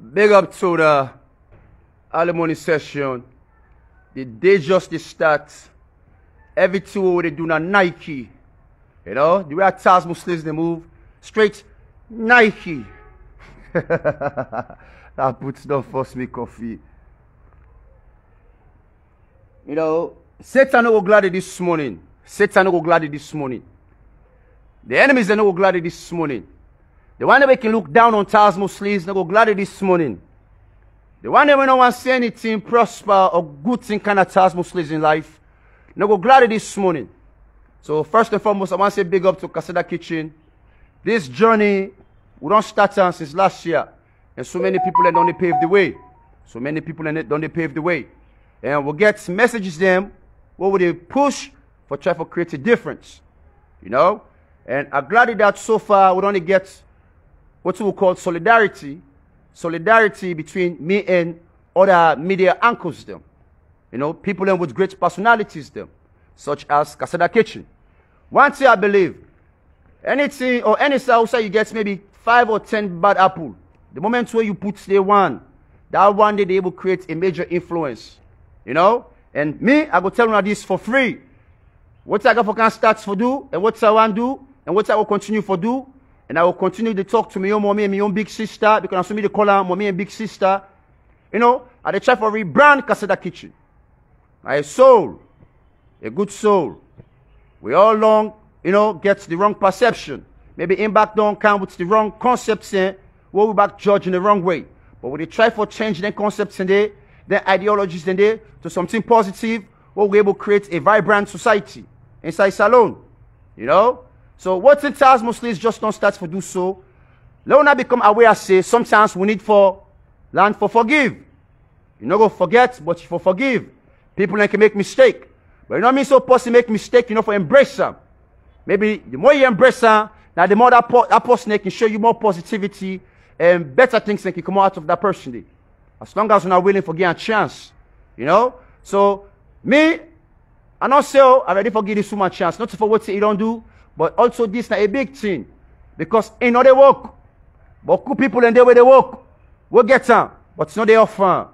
Big up to the alimony session. The day just the start. Every tour they do na Nike. You know, the way I Muslims they move straight Nike. that puts no force me coffee. You know, Satan go glad this morning. Satan go glad this morning. The enemies they no go glad this morning. The one that we can look down on Tazmo Sliz, no go glad this morning. The one that we don't want to see anything prosper or good thing kind of Tazmo Sliz in life, no go glad this morning. So first and foremost, I want to say big up to Casada Kitchen. This journey, we don't start since last year. And so many people have done paved the way. So many people have done paved the way. And we'll get messages them, what would they push for try to create a difference. You know? And I'm glad that so far we only get what we call solidarity, solidarity between me and other media anchors them. You know, people them with great personalities them, such as Casada Kitchen. One thing I believe, anything or any outside you get maybe five or ten bad apple. The moment where you put the one, that one day they able create a major influence. You know? And me, I go tell you this for free. What I got for can start for do, and what I want do, and what I will continue for do, and I will continue to talk to my own mommy and my own big sister, because I'm assuming they call her mommy and big sister. You know, I try for rebrand Casada Kitchen. A soul, a good soul. We all long, you know, get the wrong perception. Maybe in back don't come with the wrong concepts in, what we back judge in the wrong way. But when they try for change their concepts there, their ideologies in to something positive, what we able to create a vibrant society inside Salone. You know? So what in Tazmo Sliz just don't start for do so. Let us become aware say sometimes we need for learn for forgive. You know go forget, but for forgive. People can make mistake. But you know what I mean? So person make mistake, you know, for embrace them. Maybe the more you embrace them, now the more that, po- that person can show you more positivity and better things that can come out of that person. As long as you're not willing to give a chance. You know? So me, I not say oh, I already forgive this woman chance. Not for what you don't do, but also this is a big thing. Because in other work, good people in there where they work, we get them, but it's not their offer.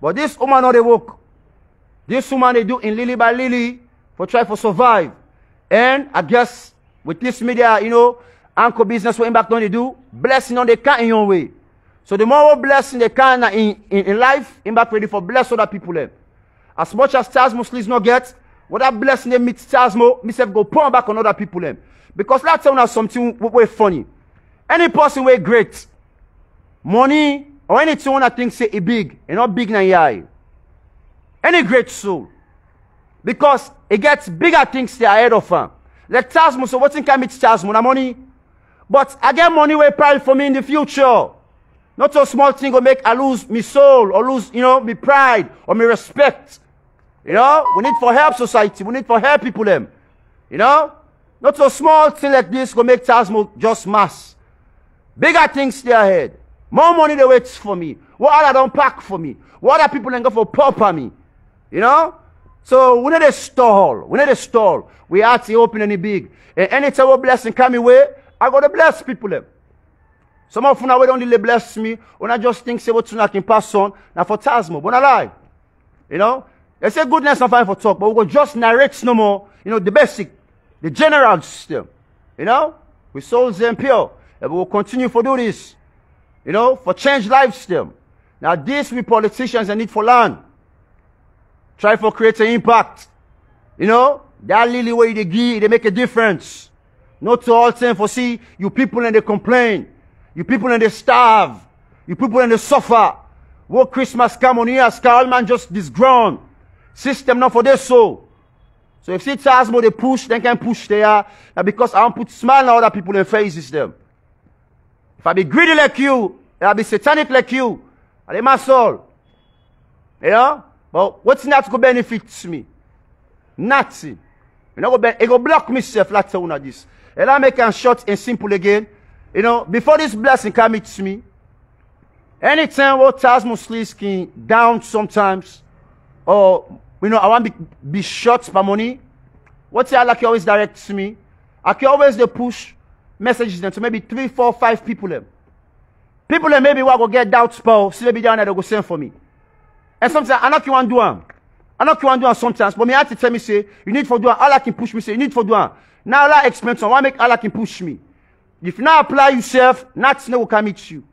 But this woman not they work. This woman they do in Lily by Lily for try for survive. And I guess with this media, you know, anchor business what on they do, blessing on they can in your way. So the more blessing they can in, in, in life, ready for bless other people them. As much as Tazmo Sliz not get, what that blessing they meet Tazmo, myself go pour back on other people them. Because let's tell you something way funny. Any person way great, money or anything one I think say big, and not big na eye. Any great soul. Because it gets bigger things they ahead of her. Let Tazmo, so what can meet Tazmo? Na money. But I get money will pride for me in the future. Not so small thing will make I lose me soul or lose, you know, me pride or me respect. You know, we need for help society. We need for help people them. You know, not so small thing like this will make Tazmo just mass. Bigger things stay ahead. More money they waits for me. What other don't pack for me? What other people then go for pop me? You know? So we need a stall. We need a stall. We have to open any big. And anytime a blessing come away, I gotta bless people them. Some of now don't really bless me. When I just think say what you can pass on. Now for Tazmo, but not lie. You know? They say goodness not fine for talk, but we go just narrate no more. You know, the basic, the general system. You know? We souls and pure. And we will continue for do this. You know, for change lifestyle. Now this we politicians and need for land. Try for create an impact. You know, that lily way they give, they make a difference. Not to all time for see you people and they complain. You people and they starve. You people and they suffer. What Christmas come on here, Scar man just disground. System not for this so. So if see Tazmo they push, then can push there. Now because I don't put smile on other people in faces them. If I be greedy like you, I'll be satanic like you. I my soul. You know? But what's not going to benefit me? Nothing. You know, it go block myself like one of this. And I make it short and simple again. You know, before this blessing come to me, anytime what Muslims can down sometimes, or, you know, I want to be, be short for money, what's Allah like always direct to me? I can always they push messages them to maybe three, four, five people them. People that maybe want to get doubt spell, see maybe down there they go send for me. And sometimes I know you want to do them. I know you want to do them sometimes, but me have to tell me say you need for do Allah can push me say you need for do them. Now Allah explain to why make Allah can push me. If you not apply yourself, nothing will come at you.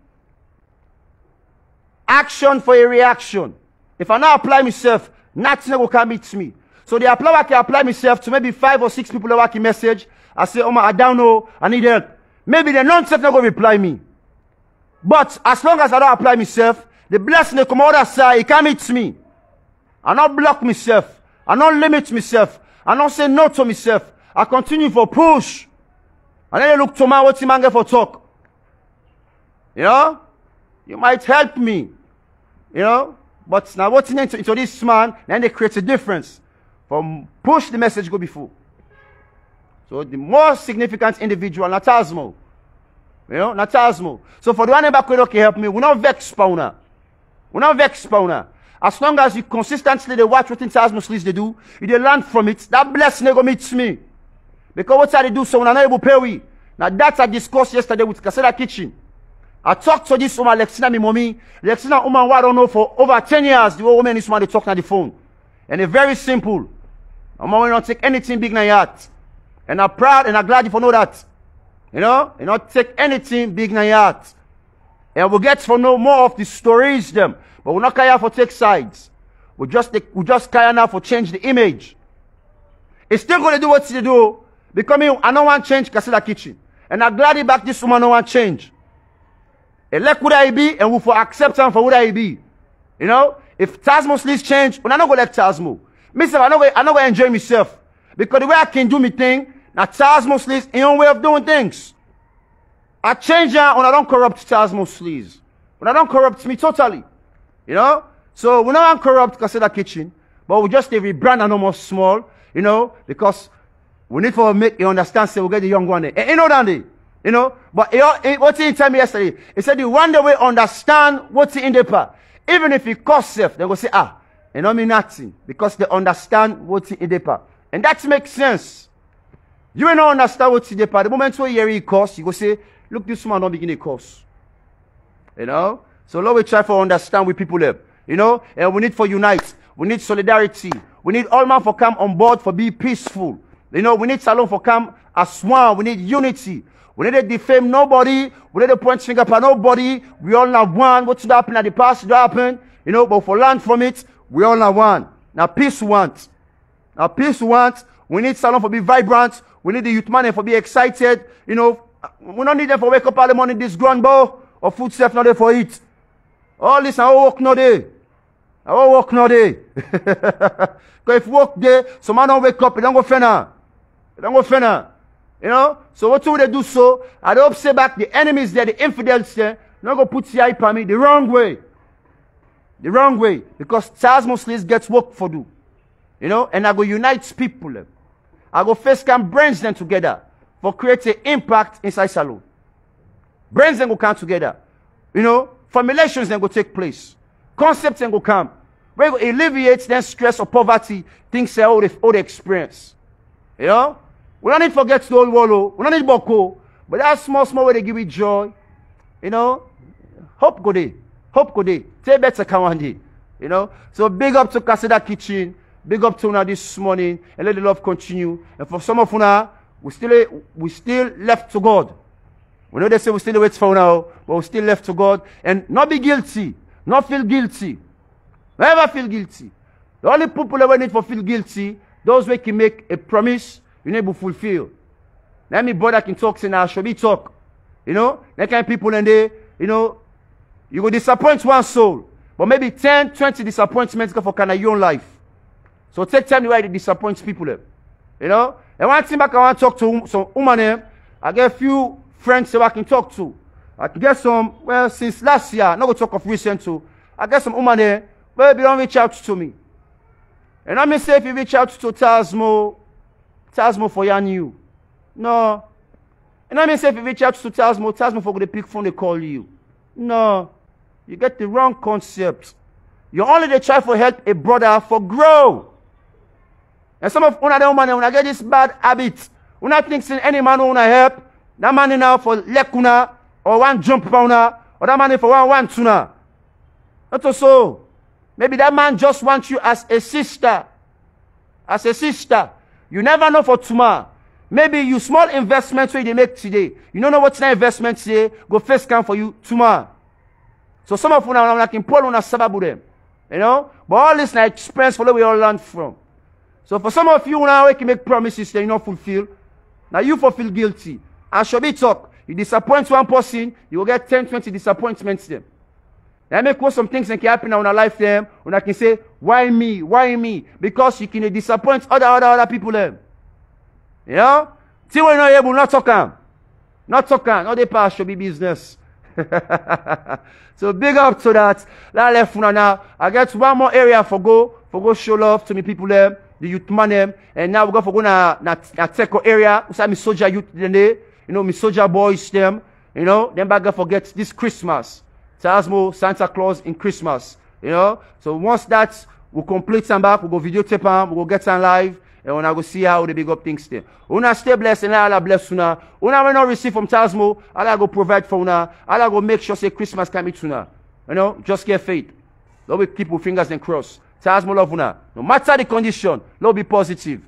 Action for a reaction. If I not apply myself, nothing will come at me. So the apply I can apply myself to maybe five or six people that work message. I say, oh my, I don't know, I need help. Maybe the non-self not going to reply me. But as long as I don't apply myself, the blessing they come out side, it can't meet me. I not block myself. I not limit myself. I not say no to myself. I continue for push. And then they look to man what get for talk. You know? You might help me. You know? But now what's into, into this man, then they create a difference. From push the message go before. So the more significant individual, Natasmo. You know, Natasmo. So for the one back okay, help me, we're not vex spawner. We're not vex spawner. As long as you consistently they watch what Natasmo they do, you they learn from it, that blessing go meets me. Because what I do so when not able to pay we. Now that's a discussed yesterday with Caseta Kitchen. I talked to this woman, Lexina, my mommy. Lexina, woman, what I don't know for over 10 years. The old woman, this woman, they talk on the phone. And it's very simple. I'm not take anything big in your. And I'm proud and I'm glad you for know that. You know, you not take anything big in your. And we'll get to know more of the stories them. But we're not care for take sides. We just we just care now for change the image. It's still going to do what they do. Becoming, I don't want change Casilla Kitchen. And I'm glad you back this woman no want change. Elect would I be and we for acceptance for would I be. You know, if Tazmo Sliz change, we're not going to let Tazmo. Myself, I'm not to enjoy myself. Because the way I can do my thing, now Tazmo Sliz in own way of doing things. I change that when I don't corrupt Tazmo Sliz. When I don't corrupt me totally. You know? So we're not corrupt Caseta Kitchen, but we just a rebrand and almost small, you know, because we need to make you understand, say we get the young one there. And, you know that you know, but he, what he told me yesterday, he said the one that we understand what's in the part. Even if it costs self, they will say, ah, you know me nothing. Because they understand what's in the part. And that makes sense. You will not understand what's in the part. The moment you hear it cost, you go say, look, this man don't begin a course. You know? So Lord, we try to understand with people live. You know? And we need for unite. We need solidarity. We need all man for come on board for be peaceful. You know, we need salon for come as one. We need unity. We need to defame nobody. We to point finger at nobody. We all have one. What should happen at the past should happen. You know, but for learn from it, we all have one. Now peace want. Now peace want. We need salon for be vibrant. We need the youth man for be excited. You know, we don't need them for wake up early morning this ground bow or food stuff not there for it. All this and all work no day. I won't work no day. Because if work day, some man don't wake up, it don't go fena. It don't go fena. You know? So what do they do so? I don't say back the enemies there, the infidels there, not go put CI upon me the wrong way. The wrong way. Because Charles Muslims gets work for do. You know? And I go unite people. I go first can brains them together for create impact inside Salone. Brains them go come together. You know? Formulations then go take place. Concepts then go come. Where go alleviate then stress or poverty, things say oh, all the, all oh, the experience. You know? We don't need to forget the old wallow. Oh. We don't need boko. But that small, small way they give you joy. You know? Hope go day. Hope go day. Take better come. You know? So big up to Casada Kitchen. Big up to now this morning. And let the love continue. And for some of now, we still, we still left to God. We know they say we still wait for now, oh. but we still left to God. And not be guilty. Not feel guilty. Never feel guilty. The only people that we need for feel guilty, those who can make a promise you need to fulfill. Let me brother can talk say now should be talk. You know, that kind of people and they, you know, you will disappoint one soul. But maybe 10, 20 disappointments go for kind of your own life. So take time to write the disappoint people. There. You know? And one thing back I want to talk to some woman here. I get a few friends that I can talk to. I can get some, well, since last year, not going to talk of recent too. I get some woman there, well, they don't reach out to me. And I may say if you reach out to Tazmo, Tazmo for your you. No. And I mean, say if you reach out to Tazmo, Tazmo for the pick phone, they call you. No. You get the wrong concept. You only they try for help a brother for grow. And some of una them man when I get this bad habit, when I think any man wanna help, that man now for lekuna or one jump una Other man for one one tuna. Not so. Maybe that man just wants you as a sister. As a sister. You never know for tomorrow. Maybe you small investments where they make today. You don't know what's that investment today. Go first come for you tomorrow. So some of you now like in on sababu them. You know? But all this like experience for where we all learn from. So for some of you now, we can make promises that you not fulfill. Now you fulfill guilty. And shall be talk. You disappoint one person, you will get 10, 20 disappointments them. That make quote some things that can happen in our life them. When I can say, why me? Why me? Because you can disappoint other other other people them. You know? See when you're able, not talking. Not talking. Not the past should be business. so big up to that. That left now. I get one more area for go, for go show love to me people there the youth man them. And now we go for go na na, na Teko area. Say me soldier youth then you know, me soldier boys them. You know, them back forget this Christmas. Tazmo Santa Claus in Christmas. You know, so once that we complete some back, we go videotape them, we go get some live, and when I go see how they big up things there. Una stay blessed and Allah bless una. Una will not receive from Tazmo, Allah go provide for una. Allah go make sure say Christmas can be tuna. You know, just get faith. Don't be keep your fingers and cross. Tazmo love una. No matter the condition, Lord be positive.